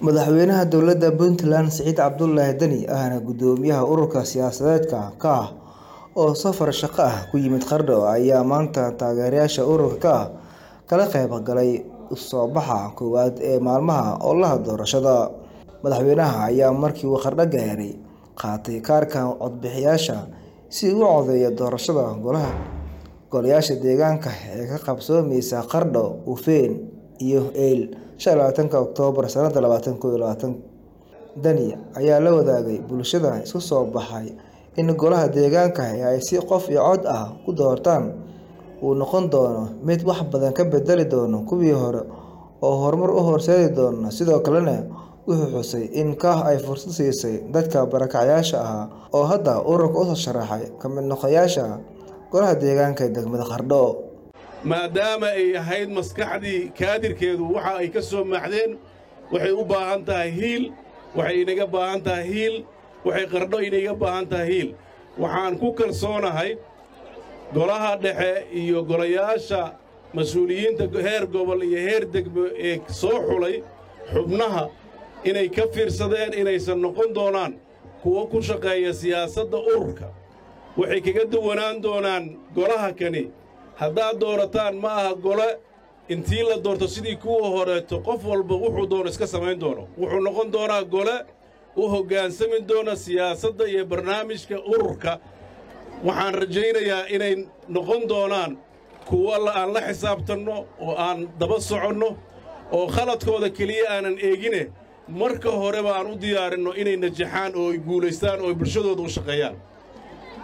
Madaxweynaha dowladda Puntland Siciid Cabdullaahi Dani ahna guddoomiyaha ururka siyaasadeedka KAH oo safar shaqo ah ku yimid Qardho ayaa maanta taageerayaasha ururka KAH kala qayb galay isu soo baxa koowaad ee maalmaha ololaha doorashada. Madaxweynaha ayaa markii uu Qardho gaaray qaatay kaarka codbixiyayaasha si uu u codeeyo doorashada golayaasha deegaanka ee ka qabsoomaysa Qardho, Hufeyn iyo Eyl labatanka Oktoobar sanada. Dani ayaa la wadaagay bulshada isu soo baxay in golaha deegaanka ee ay si qof iyo cod ah ku doortaan uu noqon doono mid wax badan ka beddeli doona kuwii hore oo horumar u horseedi doona. Sidoo kalena wuxuu xusay in KAH ay fursad siisay dadka barakacayaasha ah oo hadda ururka u soo sharaxay ka mid noqonayaasha golaha deegaanka ee degmada Qardho. Maadaama ay ahayd maskaxdii kaadirkeedu waxa ay ka soo maxdeen waxay u baahan tahay hiil waxay inaga baahan tahay hiil waxay qardho inaga baahan tahay hiil. Waxaan ku kalsoonahay golaha dhexe iyo golayaasha mas'uuliyiinta heer gobol iyo heer degmo ee soo xulay xubnaha inay ka fiirsadeen inaysan noqon doonaan kuwo ku shaqeeya siyaasadda ururka. Waxay kaga duwanaan doonaan golaha kani haddaad doorataan ma aha gole intii la doorto sidii kuwa horeeto qof walba wuxuu doono iska samayn doono. Wuxuu noqon doonaa gole u hoggaansami doona siyaasadda iyo barnaamijka ururka. Waxaan rajaynayaa inay noqon doonaan kuwo aan la xisaabtanno oo aan daba soconno oo khaladkooda keliya aanan eegine. Marka horeba aan u diyaarinno inay najaxaan oo ay guulaystaan oo ay bulshadooda u shaqeeyaan.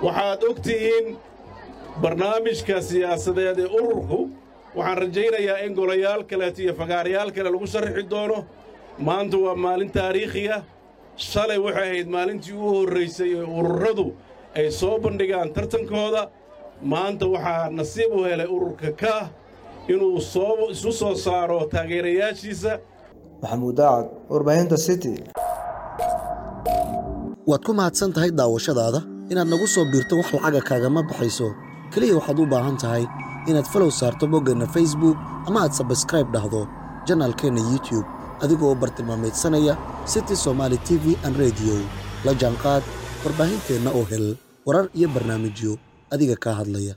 Waxaad og tihiin barnaamijka siyaasadeed ee ururku waxaan rajaynayaa in golayaal kaleeto iyo fagaarayaal kale lagu sharxi doono. Maanta waa maalin taariikhi ah. Shalay waxay ahayd maalintii u horraysay ee ururadu ay soo bandhigaan tartankooda. Maanta waxaa nasiib u helay ururka kaah inuu soo isu soo saaro taageerayaashiisa. Maxamuud Daacad, warbaahinta City. waad ku mahadsan tahay daawashadaada? Inaad nagu soo biirto wax lacaga kaagama baxayso keliya waxaad u baahan tahay inaad falow saarto boggeenna facebook ama aad sabskraib dhahdo janaalkeenna youtube adigoo bartilmaamaydsanaya city somaali t v an rediyo la jaanqaad warbaahinteenna oo hel warar iyo barnaamijyo adiga kaa hadlaya